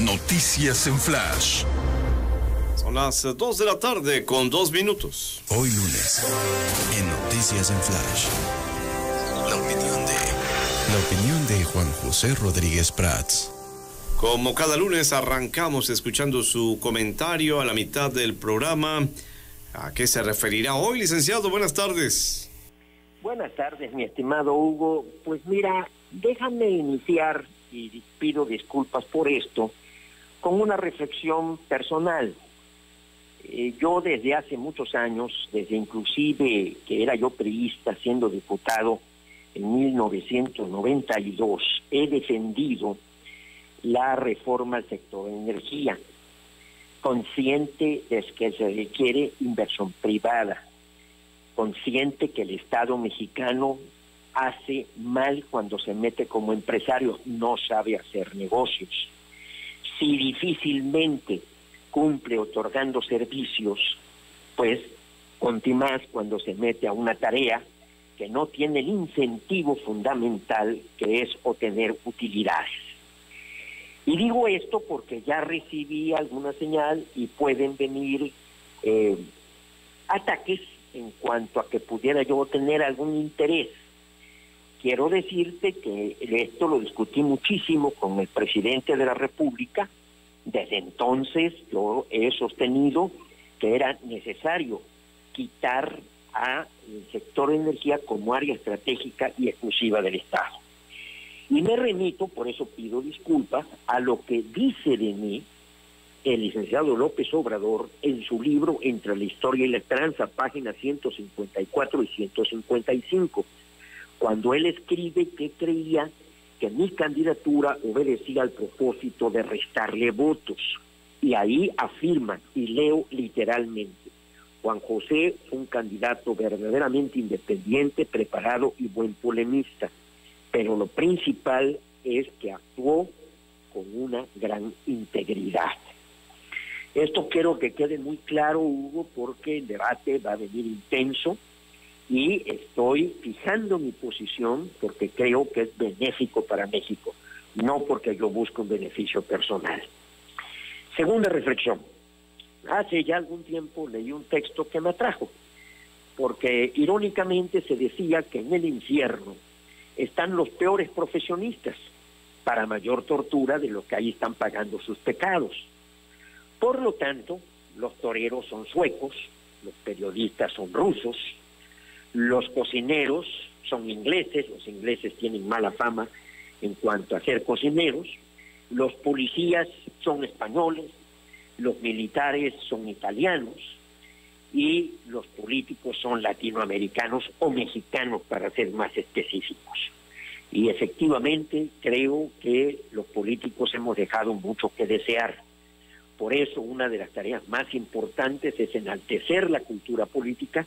Noticias en Flash. Son las 2 de la tarde con dos minutos. Hoy lunes, en Noticias en Flash. La opinión de. La opinión de Juan José Rodríguez Prats. Como cada lunes arrancamos escuchando su comentario a la mitad del programa. ¿A qué se referirá hoy, licenciado? Buenas tardes. Buenas tardes, mi estimado Hugo. Pues mira, déjame iniciar, y pido disculpas por esto, con una reflexión personal. Eh, yo desde hace muchos años, desde inclusive que era yo priista siendo diputado en 1992, he defendido la reforma al sector de energía, consciente de que se requiere inversión privada, consciente que el Estado mexicano hace mal cuando se mete como empresario, no sabe hacer negocios. Si difícilmente cumple otorgando servicios, pues más cuando se mete a una tarea que no tiene el incentivo fundamental que es obtener utilidades. Y digo esto porque ya recibí alguna señal y pueden venir eh, ataques en cuanto a que pudiera yo tener algún interés. Quiero decirte que esto lo discutí muchísimo con el presidente de la República. Desde entonces yo he sostenido que era necesario quitar al sector de energía como área estratégica y exclusiva del Estado. Y me remito, por eso pido disculpas, a lo que dice de mí el licenciado López Obrador en su libro Entre la historia y la esperanza, páginas 154 y 155, cuando él escribe que creía que mi candidatura obedecía al propósito de restarle votos. Y ahí afirma, y leo literalmente, Juan José fue un candidato verdaderamente independiente, preparado y buen polemista pero lo principal es que actuó con una gran integridad. Esto quiero que quede muy claro, Hugo, porque el debate va a venir intenso y estoy fijando mi posición porque creo que es benéfico para México, no porque yo busco un beneficio personal. Segunda reflexión. Hace ya algún tiempo leí un texto que me atrajo, porque irónicamente se decía que en el infierno están los peores profesionistas para mayor tortura de los que ahí están pagando sus pecados. Por lo tanto, los toreros son suecos, los periodistas son rusos, los cocineros son ingleses, los ingleses tienen mala fama en cuanto a ser cocineros, los policías son españoles, los militares son italianos y los políticos son latinoamericanos o mexicanos para ser más específicos. Y efectivamente creo que los políticos hemos dejado mucho que desear. Por eso una de las tareas más importantes es enaltecer la cultura política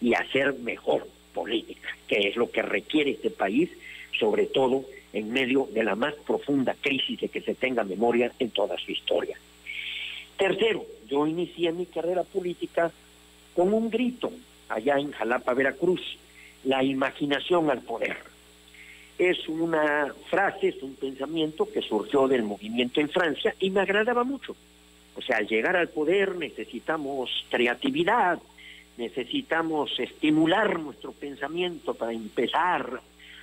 y hacer mejor política, que es lo que requiere este país, sobre todo en medio de la más profunda crisis de que se tenga memoria en toda su historia. Tercero, yo inicié mi carrera política con un grito allá en Jalapa, Veracruz, la imaginación al poder es una frase, es un pensamiento que surgió del movimiento en Francia y me agradaba mucho. O sea, al llegar al poder necesitamos creatividad, necesitamos estimular nuestro pensamiento para empezar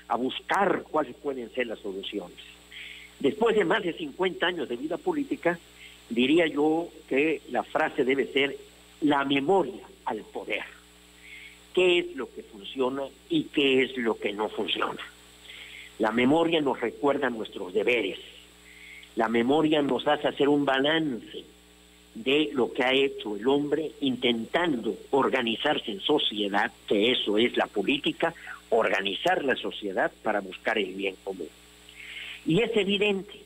a buscar cuáles pueden ser las soluciones. Después de más de 50 años de vida política, diría yo que la frase debe ser la memoria al poder. ¿Qué es lo que funciona y qué es lo que no funciona? La memoria nos recuerda nuestros deberes. La memoria nos hace hacer un balance de lo que ha hecho el hombre intentando organizarse en sociedad, que eso es la política, organizar la sociedad para buscar el bien común. Y es evidente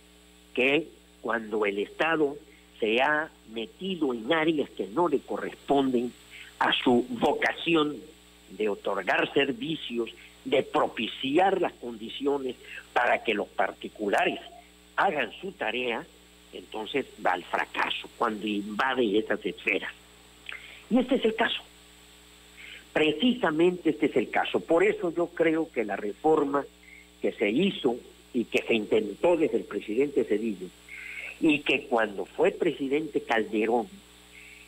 que cuando el Estado se ha metido en áreas que no le corresponden a su vocación de otorgar servicios de propiciar las condiciones para que los particulares hagan su tarea, entonces va al fracaso cuando invade esas esferas. Y este es el caso. Precisamente este es el caso. Por eso yo creo que la reforma que se hizo y que se intentó desde el presidente Cedillo y que cuando fue presidente Calderón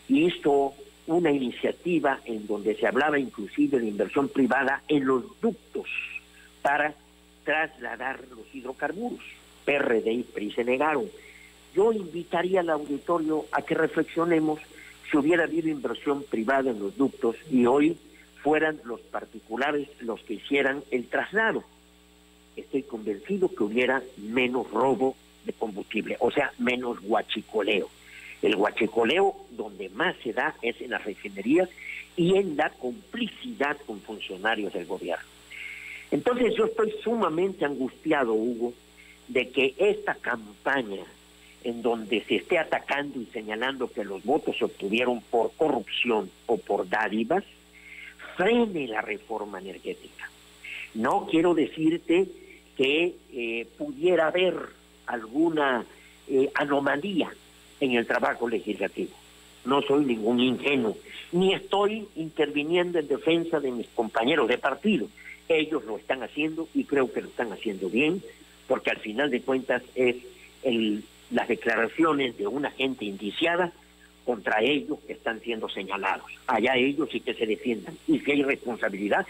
hizo una iniciativa en donde se hablaba inclusive de inversión privada en los ductos para trasladar los hidrocarburos. PRD y PRI se negaron. Yo invitaría al auditorio a que reflexionemos si hubiera habido inversión privada en los ductos y hoy fueran los particulares los que hicieran el traslado. Estoy convencido que hubiera menos robo de combustible, o sea, menos guachicoleo. El guachicoleo donde más se da es en las refinerías y en la complicidad con funcionarios del gobierno. Entonces yo estoy sumamente angustiado, Hugo, de que esta campaña en donde se esté atacando y señalando que los votos se obtuvieron por corrupción o por dádivas, frene la reforma energética. No quiero decirte que eh, pudiera haber alguna eh, anomalía en el trabajo legislativo. No soy ningún ingenuo, ni estoy interviniendo en defensa de mis compañeros de partido. Ellos lo están haciendo y creo que lo están haciendo bien, porque al final de cuentas es el, las declaraciones de una gente indiciada contra ellos que están siendo señalados. Allá ellos sí que se defiendan y si hay responsabilidad,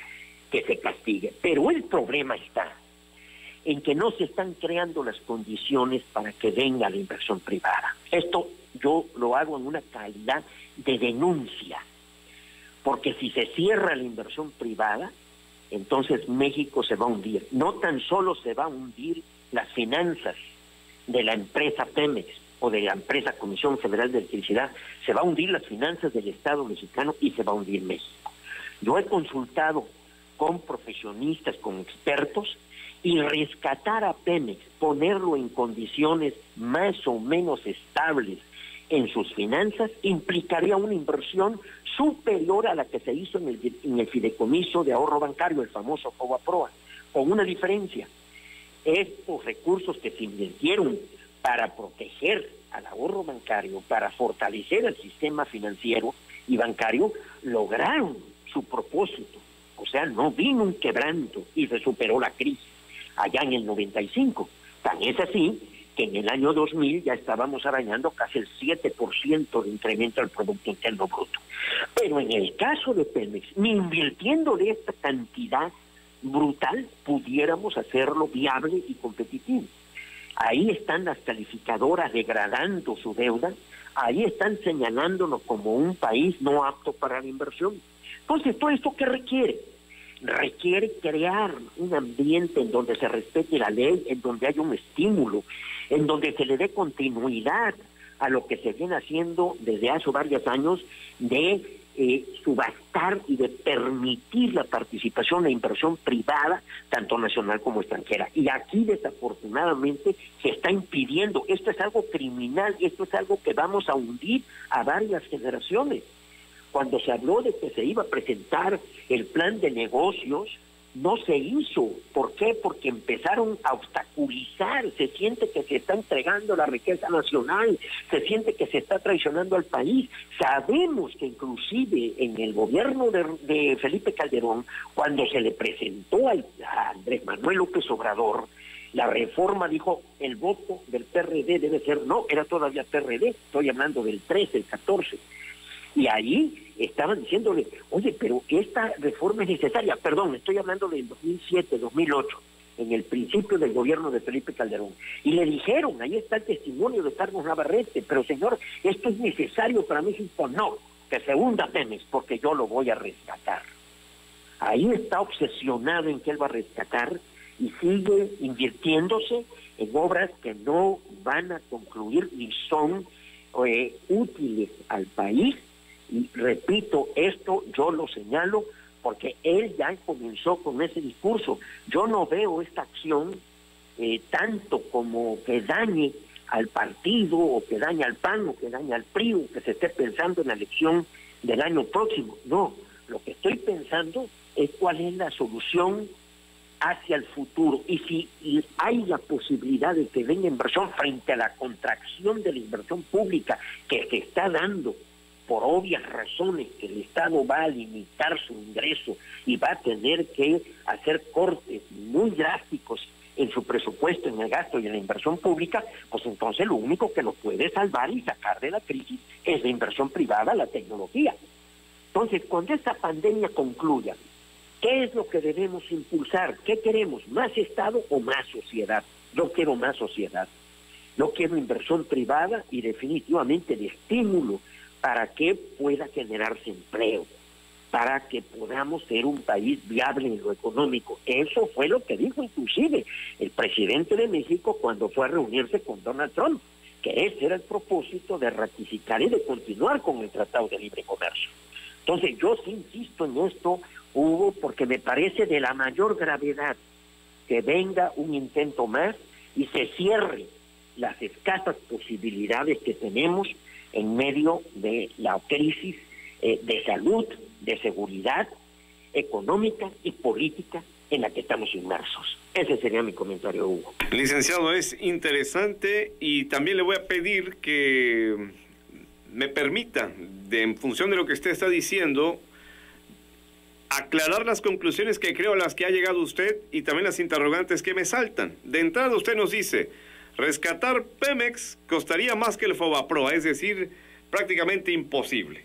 que se castigue. Pero el problema está en que no se están creando las condiciones para que venga la inversión privada. Esto yo lo hago en una calidad de denuncia, porque si se cierra la inversión privada, entonces México se va a hundir. No tan solo se va a hundir las finanzas de la empresa Pemex o de la empresa Comisión Federal de Electricidad, se va a hundir las finanzas del Estado mexicano y se va a hundir México. Yo he consultado con profesionistas, con expertos, y rescatar a Pemex, ponerlo en condiciones más o menos estables en sus finanzas, implicaría una inversión superior a la que se hizo en el, fideicomiso de ahorro bancario, el famoso FOBAPROA, con una diferencia. Estos recursos que se invirtieron para proteger al ahorro bancario, para fortalecer el sistema financiero y bancario, lograron su propósito. O sea, no vino un quebranto y se superó la crisis allá en el 95. Tan es así que en el año 2000 ya estábamos arañando casi el 7% de incremento del Producto Interno Bruto. Pero en el caso de Pemex, ni invirtiendo de esta cantidad brutal, pudiéramos hacerlo viable y competitivo. Ahí están las calificadoras degradando su deuda, ahí están señalándonos como un país no apto para la inversión. Entonces, ¿todo esto qué requiere? requiere crear un ambiente en donde se respete la ley, en donde haya un estímulo, en donde se le dé continuidad a lo que se viene haciendo desde hace varios años de eh, subastar y de permitir la participación e inversión privada, tanto nacional como extranjera. Y aquí desafortunadamente se está impidiendo, esto es algo criminal esto es algo que vamos a hundir a varias generaciones cuando se habló de que se iba a presentar el plan de negocios, no se hizo. ¿Por qué? Porque empezaron a obstaculizar, se siente que se está entregando la riqueza nacional, se siente que se está traicionando al país. Sabemos que inclusive en el gobierno de, Felipe Calderón, cuando se le presentó a Andrés Manuel López Obrador, la reforma dijo, el voto del PRD debe ser, no, era todavía PRD, estoy hablando del 13, el 14 y ahí estaban diciéndole, oye, pero esta reforma es necesaria. Perdón, estoy hablando del 2007, 2008, en el principio del gobierno de Felipe Calderón. Y le dijeron, ahí está el testimonio de Carlos Navarrete, pero señor, esto es necesario para México. No, que se hunda Pemex porque yo lo voy a rescatar. Ahí está obsesionado en que él va a rescatar y sigue invirtiéndose en obras que no van a concluir ni son eh, útiles al país y repito, esto yo lo señalo porque él ya comenzó con ese discurso. Yo no veo esta acción eh, tanto como que dañe al partido o que dañe al PAN o que dañe al PRI o que se esté pensando en la elección del año próximo. No, lo que estoy pensando es cuál es la solución hacia el futuro y si hay la posibilidad de que venga inversión frente a la contracción de la inversión pública que se está dando por obvias razones que el Estado va a limitar su ingreso y va a tener que hacer cortes muy drásticos en su presupuesto, en el gasto y en la inversión pública, pues entonces lo único que nos puede salvar y sacar de la crisis es la inversión privada, la tecnología. Entonces, cuando esta pandemia concluya, ¿qué es lo que debemos impulsar? ¿Qué queremos? ¿Más Estado o más sociedad? Yo quiero más sociedad. Yo quiero inversión privada y definitivamente de estímulo para que pueda generarse empleo para que podamos ser un país viable en lo económico. Eso fue lo que dijo inclusive el presidente de México cuando fue a reunirse con Donald Trump, que ese era el propósito de ratificar y de continuar con el Tratado de Libre Comercio. Entonces yo sí insisto en esto, Hugo, porque me parece de la mayor gravedad que venga un intento más y se cierre las escasas posibilidades que tenemos en medio de la crisis eh, de salud, de seguridad económica y política en la que estamos inmersos. Ese sería mi comentario, Hugo. Licenciado, es interesante y también le voy a pedir que me permita, de, en función de lo que usted está diciendo, aclarar las conclusiones que creo a las que ha llegado usted y también las interrogantes que me saltan. De entrada usted nos dice, rescatar Pemex costaría más que el Fobaproa, es decir, prácticamente imposible.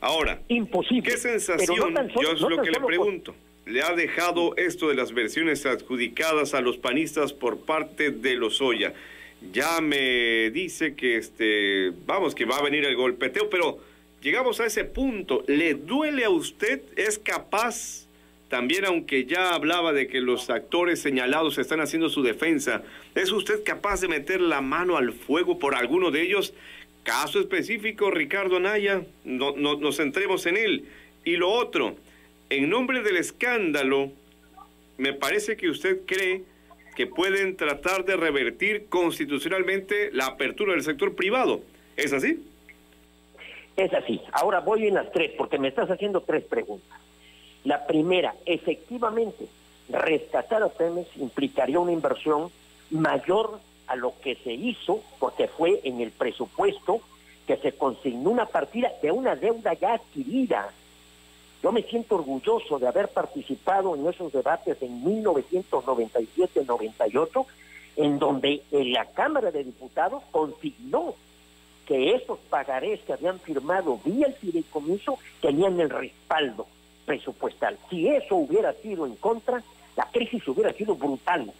Ahora, Imposible. ¿qué sensación, yo es lo que le pregunto, le ha dejado esto de las versiones adjudicadas a los panistas por parte de los Oya? Ya me dice que, este, vamos, que va a venir el golpeteo, pero llegamos a ese punto. ¿Le duele a usted? ¿Es capaz, también aunque ya hablaba de que los actores señalados están haciendo su defensa, ¿es usted capaz de meter la mano al fuego por alguno de ellos? Caso específico, Ricardo Anaya, no, nos centremos en él. Y lo otro, en nombre del escándalo, me parece que usted cree que pueden tratar de revertir constitucionalmente la apertura del sector privado. ¿Es así? Es así. Ahora voy en las tres, porque me estás haciendo tres preguntas. La primera, efectivamente, rescatar a Pemex implicaría una inversión mayor a lo que se hizo, porque fue en el presupuesto que se consignó una partida de una deuda ya adquirida. Yo me siento orgulloso de haber participado en esos debates en 1997-98, en donde en la Cámara de Diputados consignó que esos pagarés que habían firmado vía el fideicomiso tenían el respaldo presupuestal. Si eso hubiera sido en contra, la crisis hubiera sido brutal,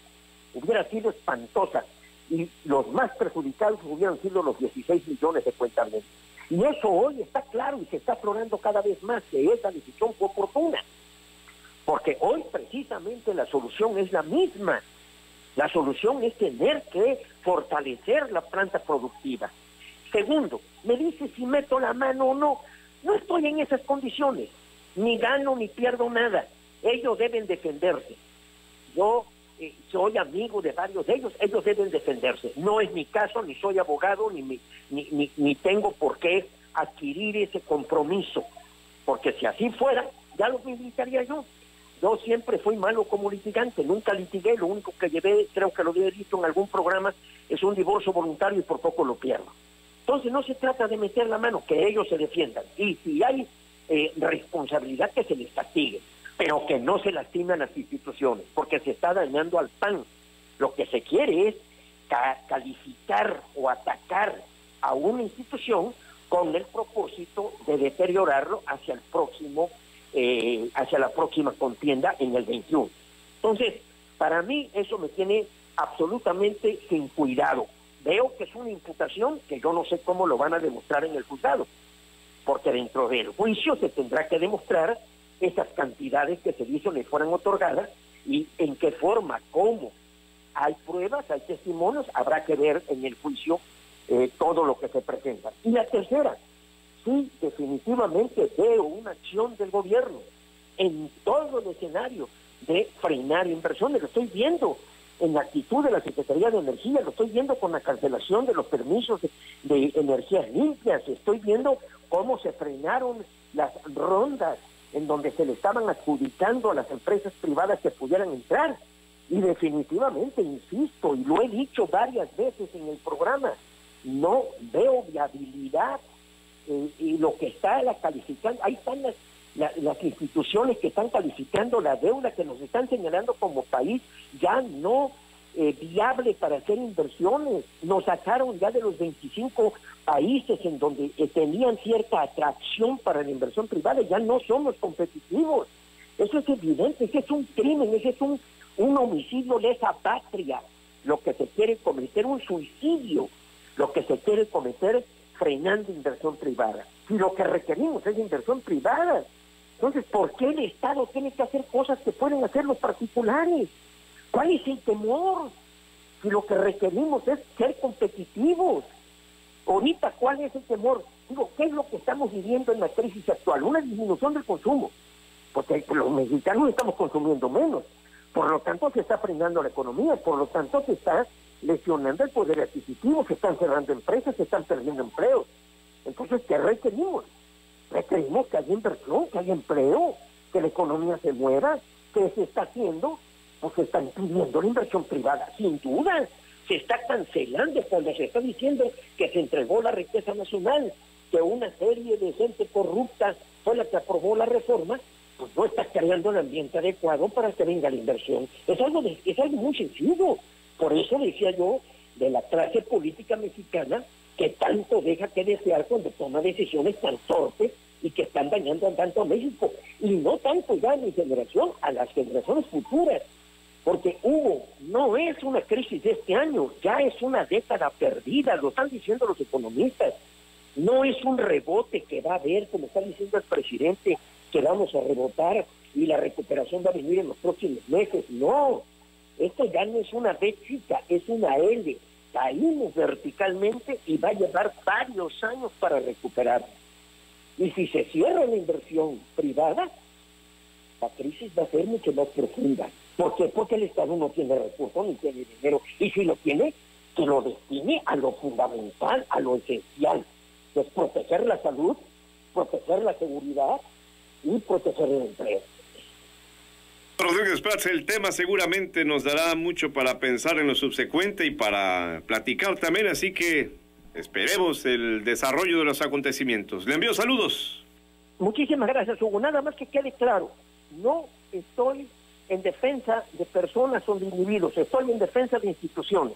hubiera sido espantosa y los más perjudicados hubieran sido los 16 millones de cuentamientos. Y eso hoy está claro y se está aflorando cada vez más que esa decisión fue oportuna. Porque hoy precisamente la solución es la misma. La solución es tener que fortalecer la planta productiva. Segundo, me dice si meto la mano o no. No estoy en esas condiciones. Ni gano ni pierdo nada. Ellos deben defenderse. Yo soy amigo de varios de ellos, ellos deben defenderse. No es mi caso, ni soy abogado, ni, ni, ni, tengo por qué adquirir ese compromiso, porque si así fuera, ya lo militaría yo. Yo siempre fui malo como litigante, nunca litigué, lo único que llevé, creo que lo había dicho en algún programa, es un divorcio voluntario y por poco lo pierdo. Entonces no se trata de meter la mano, que ellos se defiendan. Y si hay eh, responsabilidad, que se les castigue pero que no se lastimen las instituciones, porque se está dañando al PAN. Lo que se quiere es calificar o atacar a una institución con el propósito de deteriorarlo hacia el próximo, eh, hacia la próxima contienda en el 21. Entonces, para mí eso me tiene absolutamente sin cuidado. Veo que es una imputación que yo no sé cómo lo van a demostrar en el juzgado, porque dentro del juicio se tendrá que demostrar esas cantidades que se hizo le fueran otorgadas y en qué forma, cómo. Hay pruebas, hay testimonios, habrá que ver en el juicio eh, todo lo que se presenta. Y la tercera, sí, definitivamente veo una acción del gobierno en todo el escenario de frenar inversiones. Lo estoy viendo en la actitud de la Secretaría de Energía, lo estoy viendo con la cancelación de los permisos de, de energías limpias, estoy viendo cómo se frenaron las rondas en donde se le estaban adjudicando a las empresas privadas que pudieran entrar. Y definitivamente, insisto, y lo he dicho varias veces en el programa, no veo viabilidad eh, y lo que está la calificando, ahí están las, las instituciones que están calificando la deuda que nos están señalando como país, ya no eh, viable para hacer inversiones. Nos sacaron ya de los 25 países en donde eh, tenían cierta atracción para la inversión privada, ya no somos competitivos. Eso es evidente, ese es un crimen, ese es un, un homicidio de esa patria. Lo que se quiere cometer, un suicidio, lo que se quiere cometer frenando inversión privada. Y lo que requerimos es inversión privada. Entonces, ¿por qué el Estado tiene que hacer cosas que pueden hacer los particulares? ¿Cuál es el temor? Si lo que requerimos es ser competitivos. Ahorita, ¿cuál es el temor? Digo, ¿qué es lo que estamos viviendo en la crisis actual? Una disminución del consumo, porque los mexicanos estamos consumiendo menos. Por lo tanto, se está frenando la economía, por lo tanto, se está lesionando el poder adquisitivo, se están cerrando empresas, se están perdiendo empleos. Entonces, ¿qué requerimos? Requerimos que haya inversión, que haya empleo, que la economía se mueva, que se está haciendo, pues se está impidiendo la inversión privada, sin duda. Se está cancelando cuando se está diciendo que se entregó la riqueza nacional, que una serie de gente corrupta fue la que aprobó la reforma, pues no está creando el ambiente adecuado para que venga la inversión. Es algo, es algo muy sencillo. Por eso decía yo de la clase política mexicana que tanto deja que desear cuando toma decisiones tan torpes y que están dañando tanto a México. Y no tanto ya a mi generación, a las generaciones futuras. Porque Hugo, no es una crisis de este año, ya es una década perdida, lo están diciendo los economistas. No es un rebote que va a haber, como está diciendo el presidente, que vamos a rebotar y la recuperación va a venir en los próximos meses. No, esto ya no es una B chica, es una L caímos verticalmente y va a llevar varios años para recuperar. Y si se cierra la inversión privada, la crisis va a ser mucho más profunda. ¿Por qué? Porque el Estado no tiene recursos ni tiene dinero. Y si lo tiene, que lo destine a lo fundamental, a lo esencial, que es proteger la salud, proteger la seguridad y proteger el empleo. Rodríguez Prats, el tema seguramente nos dará mucho para pensar en lo subsecuente y para platicar también, así que esperemos el desarrollo de los acontecimientos. Le envío saludos. Muchísimas gracias, Hugo. Nada más que quede claro, no estoy en defensa de personas o de individuos, estoy en defensa de instituciones.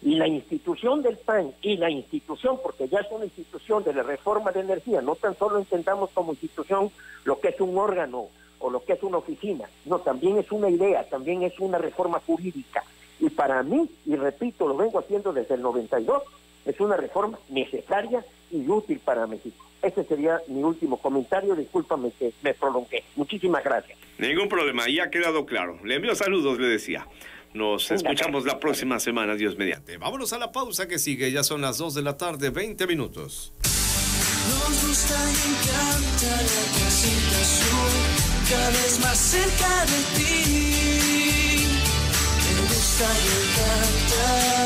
Y la institución del PAN y la institución, porque ya es una institución de la reforma de energía, no tan solo entendamos como institución lo que es un órgano o lo que es una oficina. No, también es una idea, también es una reforma jurídica. Y para mí, y repito, lo vengo haciendo desde el 92, es una reforma necesaria y útil para México. Ese sería mi último comentario. Discúlpame que me prolongué. Muchísimas gracias. Ningún problema, ya ha quedado claro. Le envío saludos, le decía. Nos escuchamos la próxima semana, Dios mediante. Vámonos a la pausa que sigue, ya son las 2 de la tarde, 20 minutos. Nos gusta y encanta la casita azul, cada vez más cerca de ti. Te gusta y encanta.